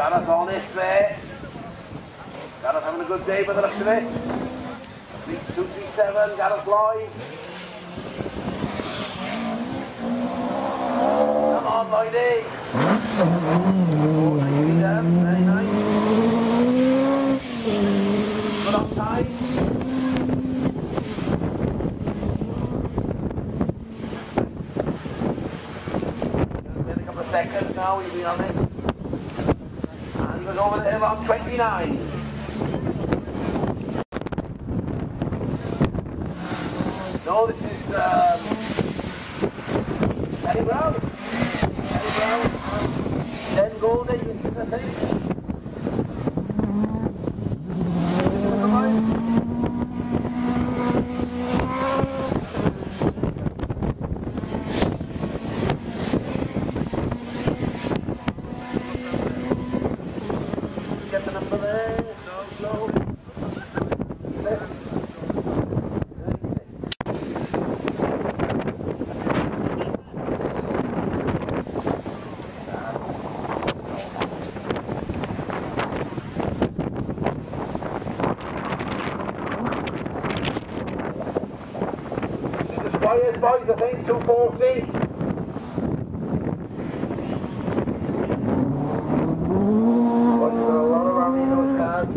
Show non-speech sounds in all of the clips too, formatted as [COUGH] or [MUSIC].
Gareth on it there. Gareth having a good day by the rest of it. 237, Gareth Lloyd. Come on, Lloydie. On 29. No, this is um, Danny Brown. Danny Brown and Den Golding, I think. Come on. Get the number there. No, slow. Thirty-six. The Squires boys, I think, 240. Boys, got a lot of money in those cars.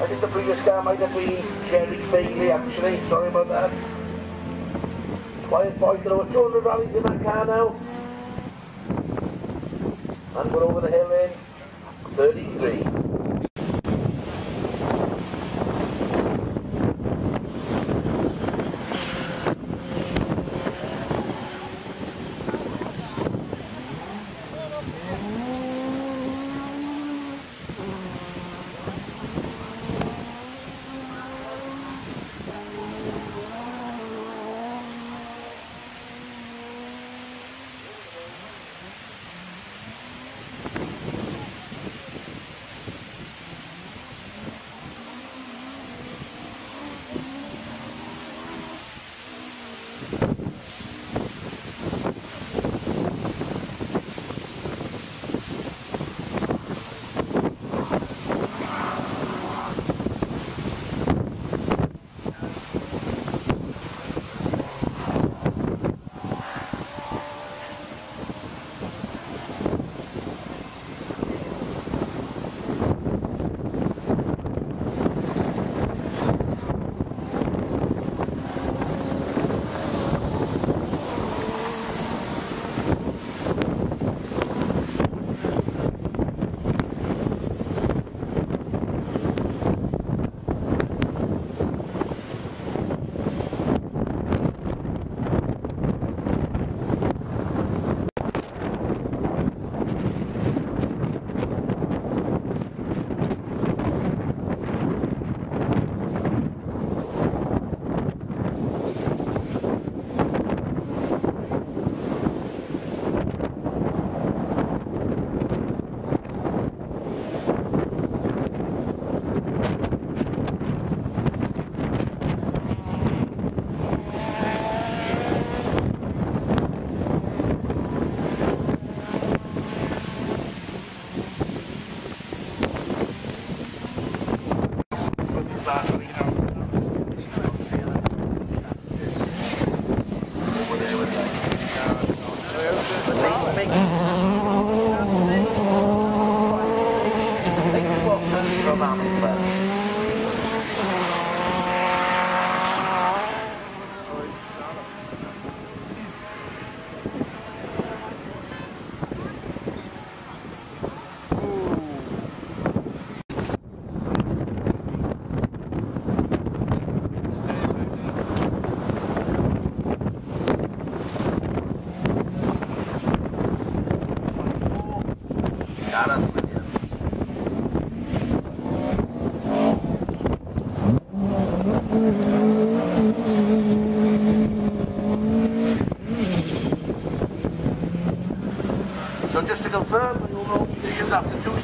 I think the previous car might have been Jerry Bailey, actually. Sorry about that. Squires boys, there are 200 rallies in that car now. And we're over the hill in 33.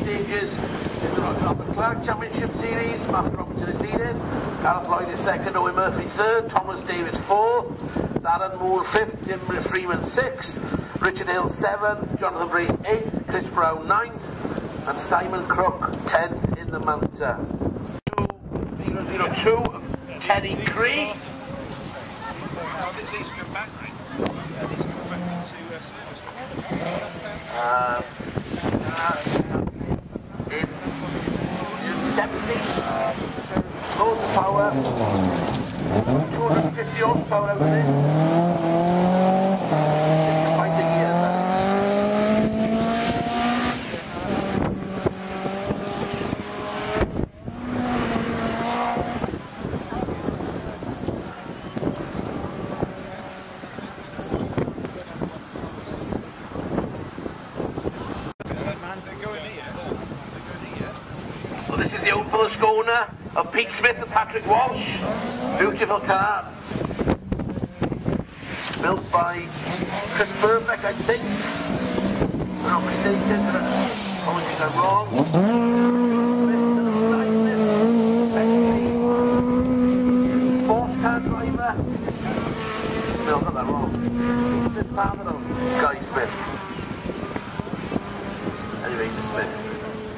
Stages in the Robert Clark Championship Series, Matthew Robinson is leading, Gareth Lloyd is second, Owen Murphy third, Thomas Davis fourth, Darren Moore fifth, Tim Freeman sixth, Richard Hill 7th, Jonathan Brace 8th, Chris Brown 9th, and Simon Crook 10th in the Manta. 2002, Teddy Creek. Uh, uh, in 70, loads of power, 250 horsepower out of it. Quite a gear, that. Well, this is the old full schooner of Pete Smith and Patrick Walsh. Beautiful car. Built by Chris Burbeck, I think. If I'm not mistaken. Apologies, I'm wrong. Pete Smith Smith. Sports car driver. No, I got that wrong. Pete Smith, Guy Smith. Anyway, he's a Smith.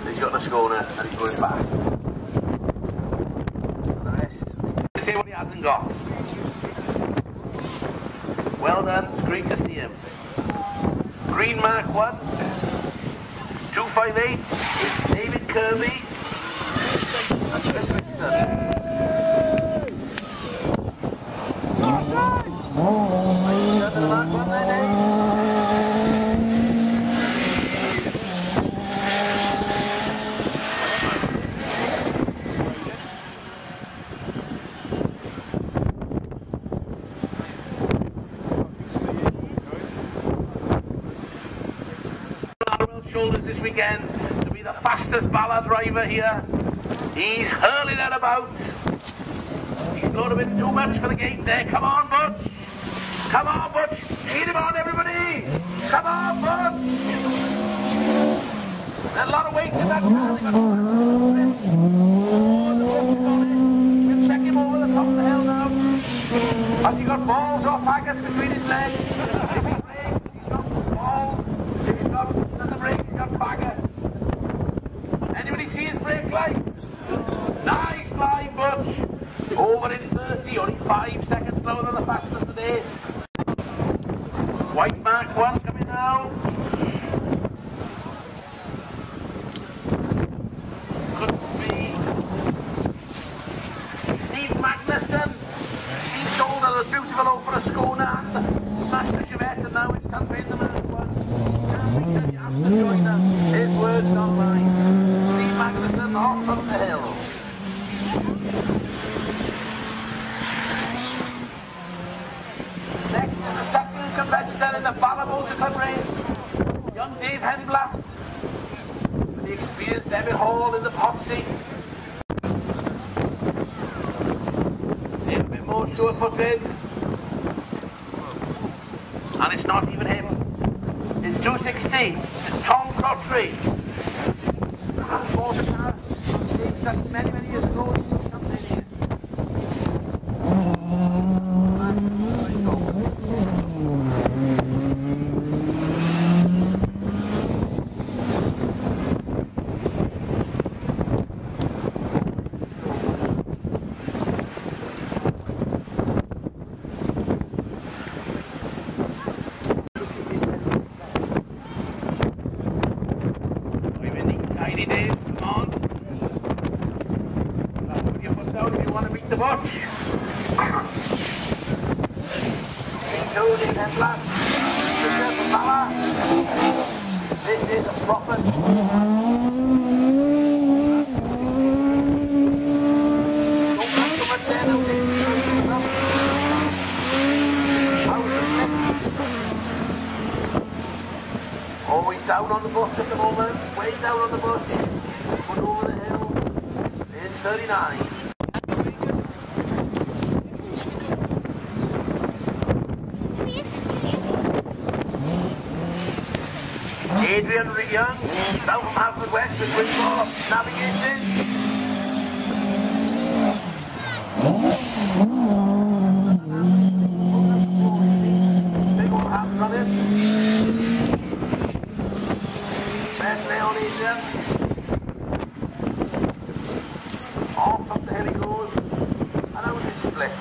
He's got the schooner and he's going fast. The rest, let's Well done, great to see him. Green Mark 1, 258, with David Kirby. and Chris Richardson. Are you done with the Mark 1 then, eh? Larwell shoulders this weekend to be the fastest ballad driver here. He's hurling it about. He's slowed a bit too much for the gate there. Come on, Butch. Come on, Butch. Cheat him on, everybody. Come on, Butch. There's a lot of weight in that car. Check him over the top of the hill now. Has he got balls or faggots between his legs? If he breaks, he's got balls. If he's got doesn't break, he's got faggots. Anybody see his brake lights? Nice line, Butch. Over in 30, only five seconds slower than the fastest today. White mark one coming now. Could be Steve Magnuson. Steve sold a beautiful Opel Ascona and smashed the Chevette and now it's campaign the Mark one. Can't we tell you have to join them? His words not mine. Steve Magnuson off up the hill. Next is the second competitor in the Ballabo Cup race. Young Dave Henblas. With the experienced Emmett Hall in the pot seat. Dave a bit more sure-footed. And it's not even him. It's 260. It's Tom Crottree. Many, many years ago. Always down on the bus at the moment, way down on the bus, but over the hill, in 39. Adrian Young, down from Halford West with Whitmore, navigating. Big old hands on him. RS Leon Asian. Off up the hill he goes. And out his split.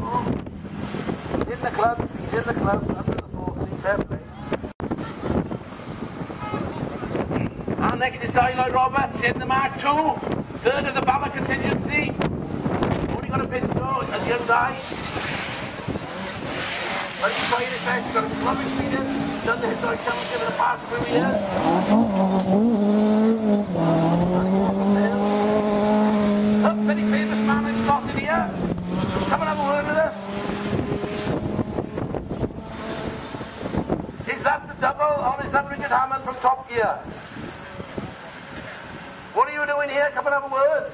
Oh. In the club, he's in the club, under the 40, fair play. And next is Dylo Roberts in II, third of the Bala contingency. Only got a pistol, a young guy. But he's trying his best, he's got a club experience, done the historic in the past few years. Very famous spotted here. Have word. Is that the double or is that Richard Hammond from Top Gear? What are you doing here? Come and have a word.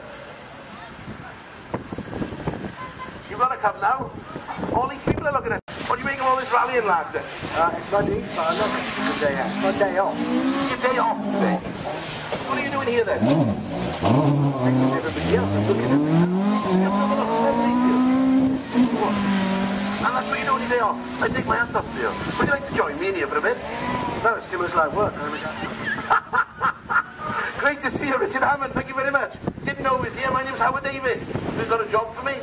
You've got to come now. All these people are looking at What do you make of all this rallying, then? Uh, it's day, but I'm not today. It's my day off. Your day off today. What are you doing here then? Everybody else and looking at me. Come and have a look. Let's meet you. That's what you do on your day off. I take my hand up to you. Would you like to join me in here for a bit? No, it's too much like work. Great to see you, Richard Hammond. Thank you very much. Didn't know he was here. My name's Howard Davis. Have You've got a job for me? [LAUGHS]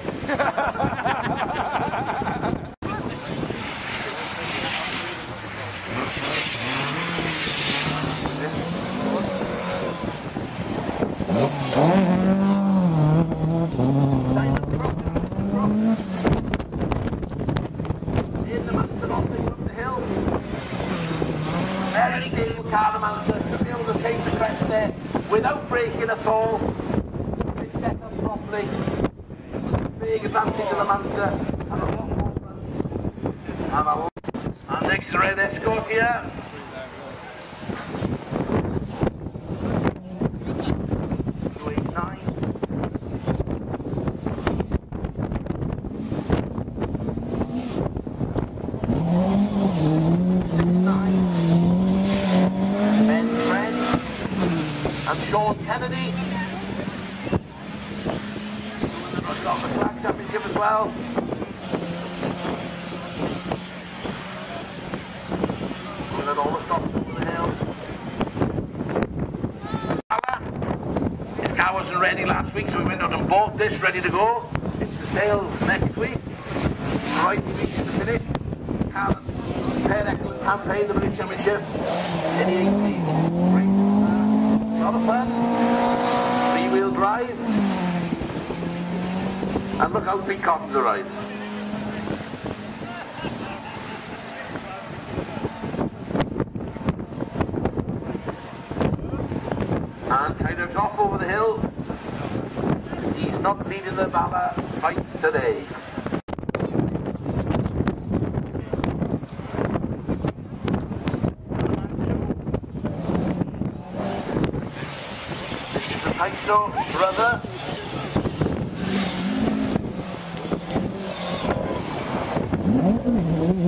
In the mountain up the, up the hill. Very stable car, the mountain, to be able to take the crest there without braking at all. It's set properly. Big advantage of the mountain. And a lot more front. And a lot. And next is the red escort here. Two eight nine. Six nine. Ben Fred and Sean Kennedy. Got the flag championship as well. At all the stops over the hill. His car wasn't ready last week, so we went out and bought this ready to go. It's for sale next week. Finish. Campaign, the British Championship in the 80s. Great. A lot of fun. Three-wheel drive. And look how Pete Cottons arrives. And kind of off over the hill. He's not leading the Bala fight today. This is the Taiso brother. Brother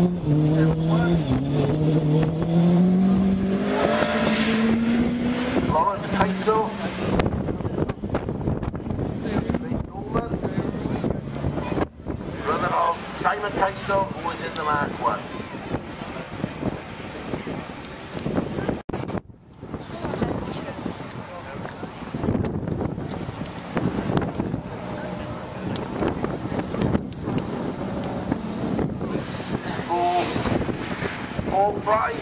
of Simon Taiso, who was in the Mark 1. Paul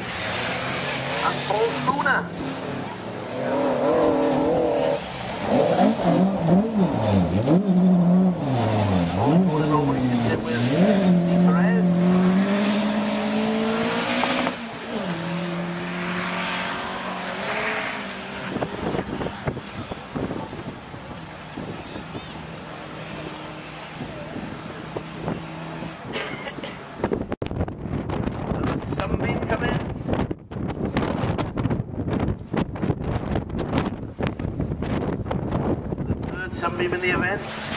third in the event.